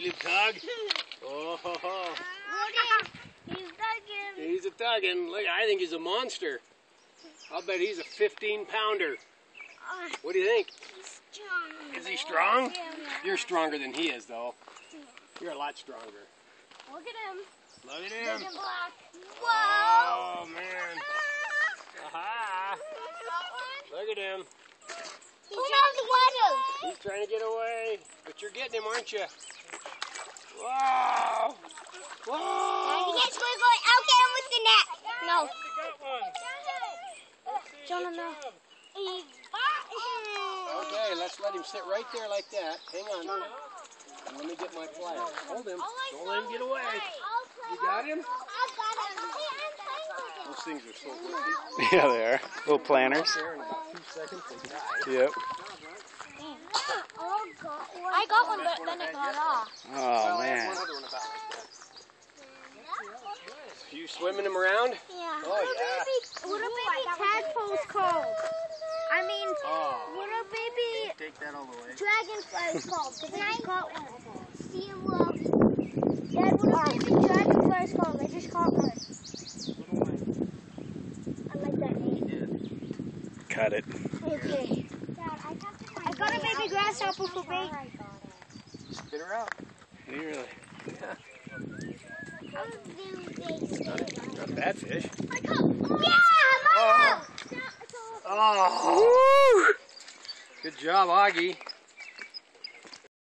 him tug? Oh, ho, ho. He's tugging. he's a tugging. Look, I think he's a monster. I'll bet he's a 15 pounder. Uh, What do you think? he's strong. Is he strong? You're stronger than he is, though. You're a lot stronger. Look at him. Look at him. black. Whoa. Oh, man. Aha. Look at him. He's on the water. He's trying to get away. But you're getting him, aren't you? Wow. Whoa. Yes, we're going. I'll get him with the net. No. You got one. Jonah, no. Okay, let's let him sit right there like that. Hang on. And let me get my pliers. Hold him. Don't let him get away. You got him? I got him. Those things are so wicked. Yeah, they are. Little planners. There in about two seconds they die. Yep. I got one, but then it got off. Oh, Well, I have man. one other one about like that. You swimming them around? Yeah. Oh, yeah. What are baby tadpoles called? I mean, Oh. what are baby Take that all the way. dragonflies called? Because I just caught one. See you, well. Dad, what are baby dragonflies called? I just caught one. I like that name. Cut it. Okay. Dad, I, I got a baby grasshopper for bait. Spit her out. You really? Not a bad fish. I got, yeah, Mom! Oh. oh. Good job, Augie.